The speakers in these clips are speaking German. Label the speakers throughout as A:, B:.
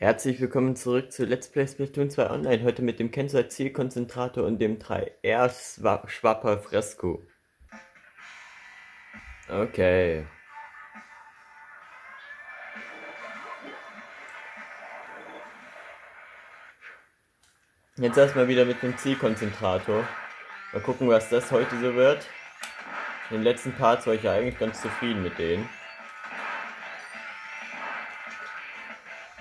A: Herzlich willkommen zurück zu Let's Play Splatoon 2 Online. Heute mit dem Kenzer Zielkonzentrator und dem 3R Schwapper Fresco. Okay. Jetzt erstmal wieder mit dem Zielkonzentrator. Mal gucken, was das heute so wird. In den letzten Parts war ich ja eigentlich ganz zufrieden mit denen.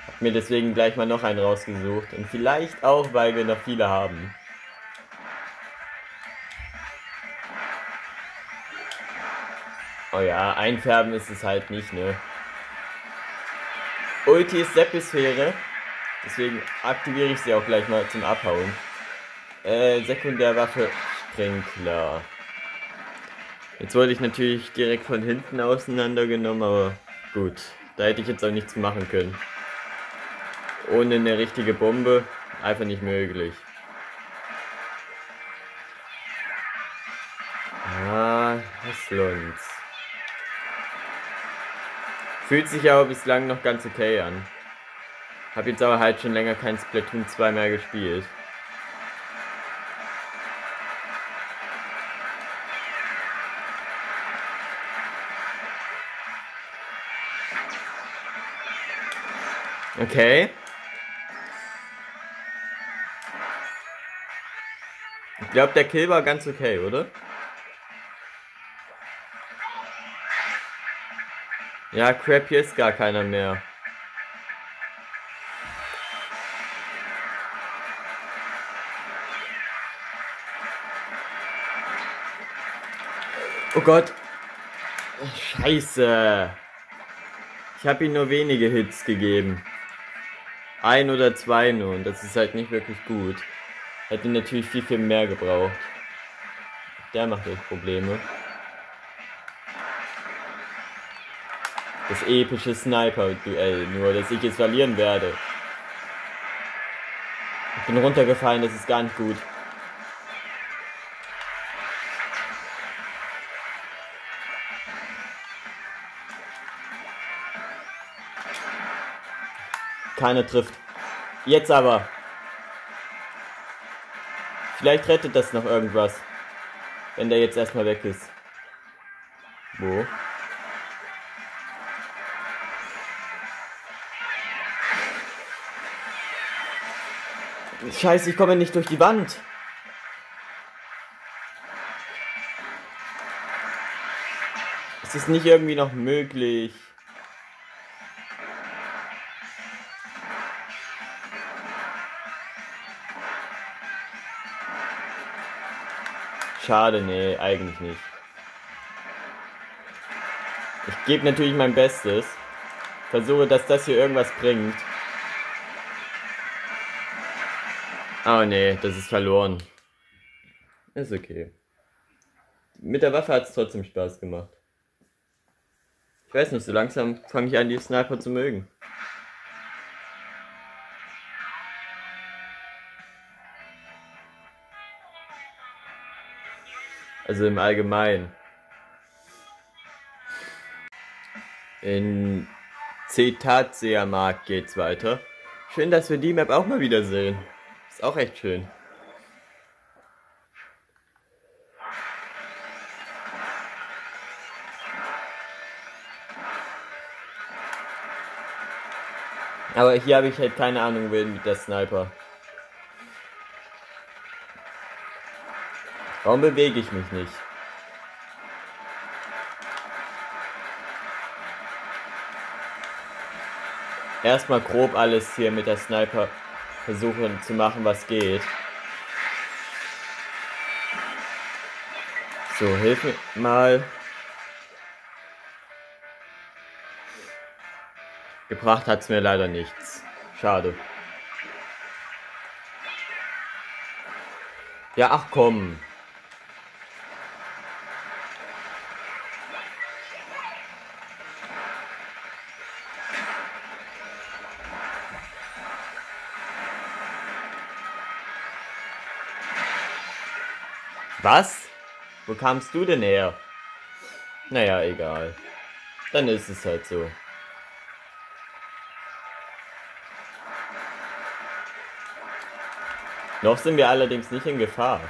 A: Hab mir deswegen gleich mal noch einen rausgesucht. Und vielleicht auch, weil wir noch viele haben. Oh ja, einfärben ist es halt nicht, ne? Ulti ist Seppisphäre. Deswegen aktiviere ich sie auch gleich mal zum Abhauen. Äh, Sekundärwaffe Sprinkler. Jetzt wollte ich natürlich direkt von hinten auseinandergenommen, aber gut. Da hätte ich jetzt auch nichts machen können. Ohne eine richtige Bombe einfach nicht möglich. Ah, was lohnt's. Fühlt sich aber bislang noch ganz okay an. Hab jetzt aber halt schon länger kein Splatoon 2 mehr gespielt. Okay. Glaube, der Kill war ganz okay, oder? Ja, Crap, hier ist gar keiner mehr. Oh Gott. Scheiße. Ich habe ihm nur wenige Hits gegeben. Ein oder zwei nur und das ist halt nicht wirklich gut. Hätte natürlich viel, viel mehr gebraucht. Der macht euch Probleme. Das epische Sniper-Duell, nur dass ich jetzt verlieren werde. Ich bin runtergefallen, das ist gar nicht gut. Keiner trifft. Jetzt aber. Vielleicht rettet das noch irgendwas. Wenn der jetzt erstmal weg ist. Wo? Scheiße, ich komme nicht durch die Wand. Ist es nicht irgendwie noch möglich? Schade, nee, eigentlich nicht. Ich gebe natürlich mein Bestes. Versuche, dass das hier irgendwas bringt. Oh nee, das ist verloren. Ist okay. Mit der Waffe hat es trotzdem Spaß gemacht. Ich weiß nicht, so langsam fange ich an, die Sniper zu mögen. Also im Allgemeinen. In Cetazea-Markt geht's weiter. Schön, dass wir die Map auch mal wieder sehen. Ist auch echt schön. Aber hier habe ich halt keine Ahnung, wen mit der Sniper. Warum bewege ich mich nicht? Erstmal grob alles hier mit der Sniper versuchen zu machen, was geht. So, hilf mir mal. Gebracht hat es mir leider nichts. Schade. Ja, ach komm. Was? Wo kamst du denn her? Naja, egal. Dann ist es halt so. Noch sind wir allerdings nicht in Gefahr.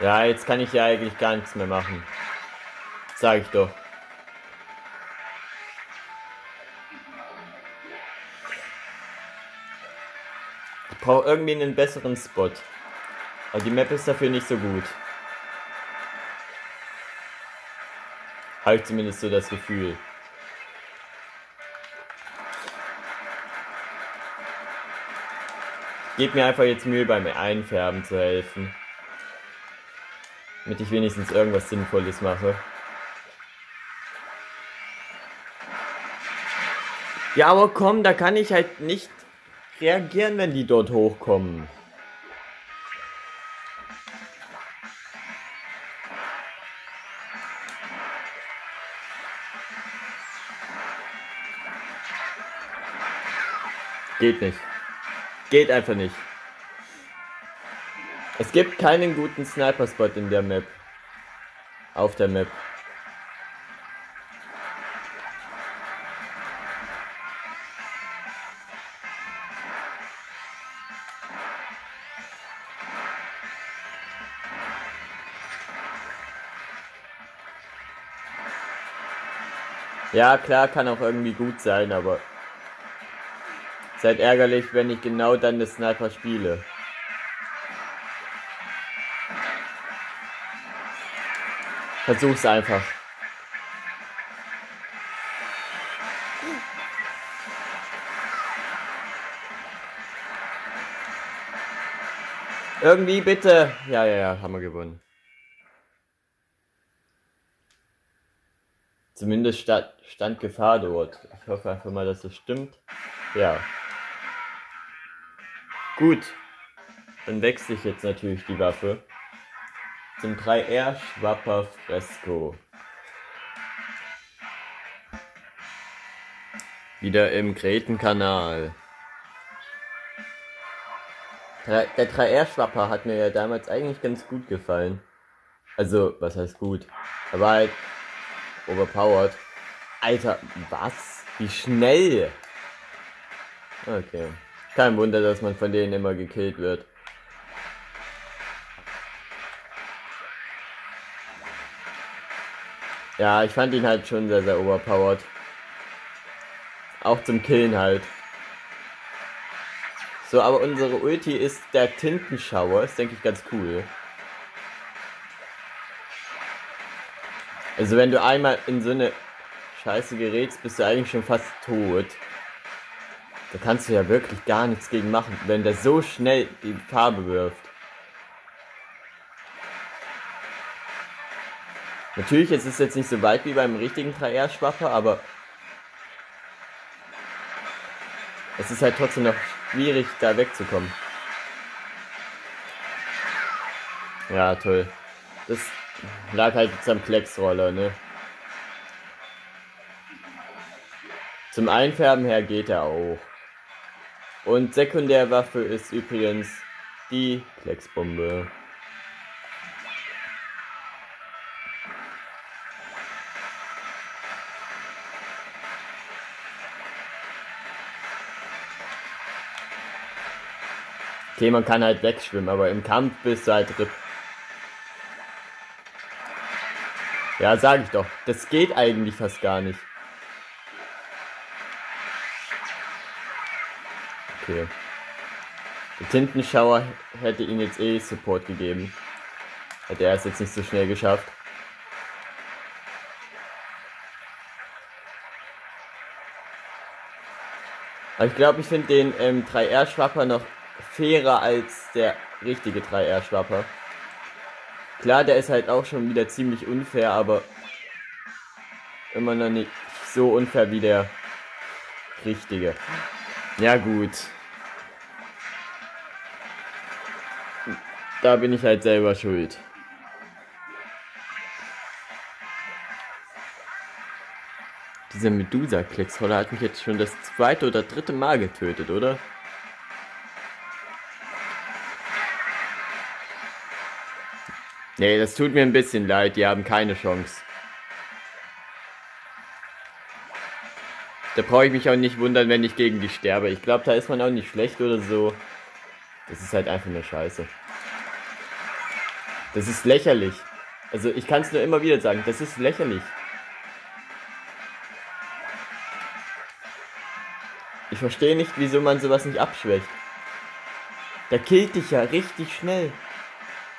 A: Ja, jetzt kann ich ja eigentlich gar nichts mehr machen. Sag ich doch. Ich brauche irgendwie einen besseren Spot. Aber die Map ist dafür nicht so gut. Halt zumindest so das Gefühl. Gebt mir einfach jetzt Mühe beim Einfärben zu helfen. Damit ich wenigstens irgendwas Sinnvolles mache. Ja, aber komm, da kann ich halt nicht reagieren, wenn die dort hochkommen. Geht nicht. Geht einfach nicht. Es gibt keinen guten Sniper-Spot in der Map. Auf der Map. Ja, klar, kann auch irgendwie gut sein, aber ist halt ärgerlich, wenn ich genau dann das Sniper spiele. Versuch's einfach. Irgendwie bitte. Ja, ja, ja, haben wir gewonnen. Zumindest stand, stand Gefahr dort. Ich hoffe einfach mal, dass es stimmt. Ja. Gut, dann wechsle ich jetzt natürlich die Waffe zum 3R Schwapper Fresco. Wieder im Gretenkanal. Der 3R Schwapper hat mir ja damals eigentlich ganz gut gefallen. Also, was heißt gut? Er war halt overpowered. Alter, was? Wie schnell? Okay. Kein Wunder, dass man von denen immer gekillt wird. Ja, ich fand ihn halt schon sehr, sehr overpowered. Auch zum Killen halt. So, aber unsere Ulti ist der Tintenschauer. Ist, denke ich, ganz cool. Also wenn du einmal in so eine Scheiße gerätst, bist du eigentlich schon fast tot. Da kannst du ja wirklich gar nichts gegen machen, wenn der so schnell die Farbe wirft. Natürlich ist es jetzt nicht so weit wie beim richtigen 3R-Schwapper, aber es ist halt trotzdem noch schwierig, da wegzukommen. Ja, toll. Das lag halt jetzt am Klecksroller, ne? Zum Einfärben her geht er auch. Und Sekundärwaffe ist übrigens die Klecksbombe. Okay, man kann halt wegschwimmen, aber im Kampf bist du halt RIP. Ja, sag ich doch. Das geht eigentlich fast gar nicht. Okay. Der Tintenschauer hätte ihn jetzt eh Support gegeben. Hätte er es jetzt nicht so schnell geschafft. Aber ich glaube, ich finde den ähm, 3R-Schwapper noch fairer als der richtige 3R-Schwapper. Klar, der ist halt auch schon wieder ziemlich unfair, aber immer noch nicht so unfair wie der richtige. Ja gut. Da bin ich halt selber schuld. Dieser Medusa-Klecksroller hat mich jetzt schon das zweite oder dritte Mal getötet, oder? Nee, das tut mir ein bisschen leid, die haben keine Chance. Da brauche ich mich auch nicht wundern, wenn ich gegen die sterbe. Ich glaube, da ist man auch nicht schlecht oder so. Das ist halt einfach nur scheiße. Das ist lächerlich. Also ich kann es nur immer wieder sagen, das ist lächerlich. Ich verstehe nicht, wieso man sowas nicht abschwächt. Der killt dich ja richtig schnell.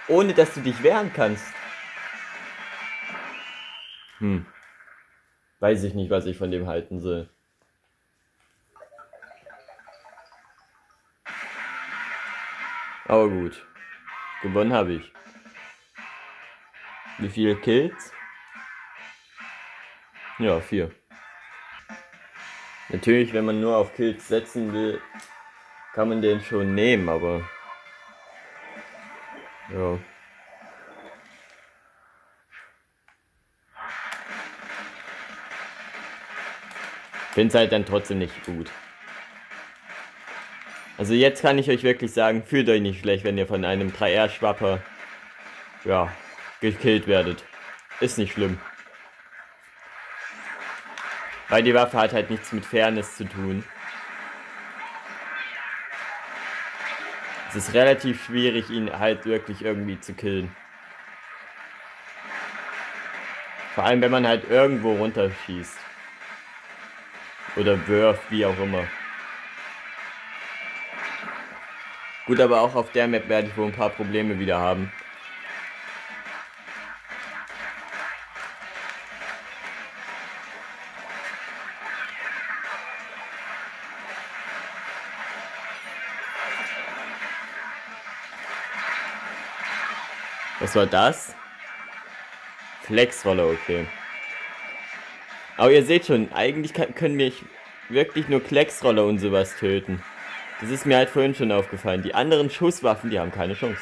A: Ohne dass du dich wehren kannst. Hm. Weiß ich nicht, was ich von dem halten soll. Aber gut. Gewonnen habe ich. Wie viele Kills? Ja, vier. Natürlich, wenn man nur auf Kills setzen will, kann man den schon nehmen, aber ja. Finde es halt dann trotzdem nicht gut. Also jetzt kann ich euch wirklich sagen, fühlt euch nicht schlecht, wenn ihr von einem 3R-Schwapper, ja, gekillt werdet. Ist nicht schlimm. Weil die Waffe hat halt nichts mit Fairness zu tun. Es ist relativ schwierig, ihn halt wirklich irgendwie zu killen. Vor allem, wenn man halt irgendwo runterschießt. Oder wirft, wie auch immer. Gut, aber auch auf der Map werde ich wohl ein paar Probleme wieder haben. Was war das? Flexroller, okay. Aber ihr seht schon, eigentlich kann, können mich wirklich nur Klecksroller und sowas töten. Das ist mir halt vorhin schon aufgefallen. Die anderen Schusswaffen, die haben keine Chance.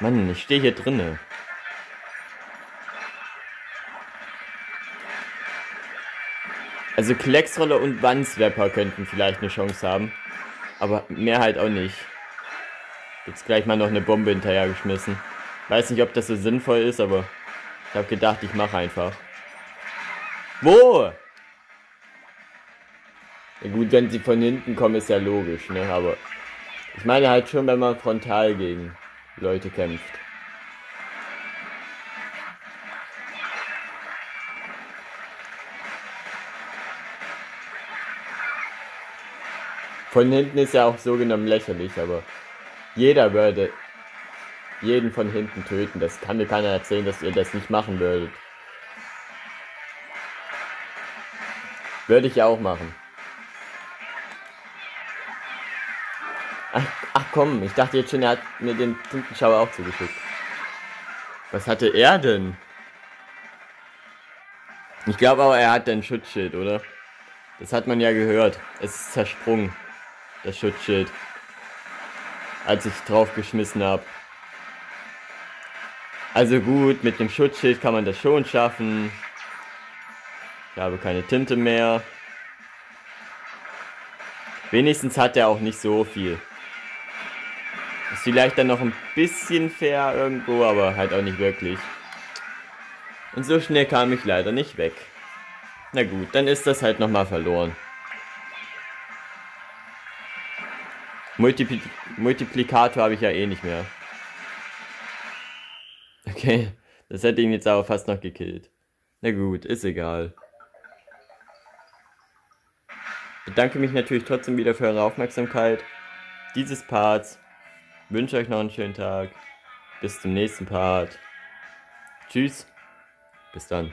A: Mann, ich stehe hier drinne. Also Klecksroller und Wandswepper könnten vielleicht eine Chance haben. Aber mehr halt auch nicht. Jetzt gleich mal noch eine Bombe hinterher geschmissen. Weiß nicht, ob das so sinnvoll ist, aber ich habe gedacht, ich mache einfach. Wo? Ja gut, wenn sie von hinten kommen, ist ja logisch, ne? Aber ich meine halt schon, wenn man frontal gegen Leute kämpft. Von hinten ist ja auch so genommen lächerlich, aber jeder würde jeden von hinten töten. Das kann mir keiner erzählen, dass ihr das nicht machen würdet. Würde ich ja auch machen. Ach, ach komm, ich dachte jetzt schon, er hat mir den Tintenschauer auch zugeschickt. Was hatte er denn? Ich glaube aber, er hat ein Schutzschild, oder? Das hat man ja gehört. Es ist zersprungen das Schutzschild. Als ich draufgeschmissen habe. Also gut, mit dem Schutzschild kann man das schon schaffen. Ich habe keine Tinte mehr. Wenigstens hat er auch nicht so viel. Ist vielleicht dann noch ein bisschen fair irgendwo, aber halt auch nicht wirklich. Und so schnell kam ich leider nicht weg. Na gut, dann ist das halt nochmal verloren. Multipl Multiplikator habe ich ja eh nicht mehr. Okay, das hätte ihn jetzt aber fast noch gekillt. Na gut, ist egal. Bedanke mich natürlich trotzdem wieder für eure Aufmerksamkeit. Dieses Parts. Wünsche euch noch einen schönen Tag. Bis zum nächsten Part. Tschüss. Bis dann.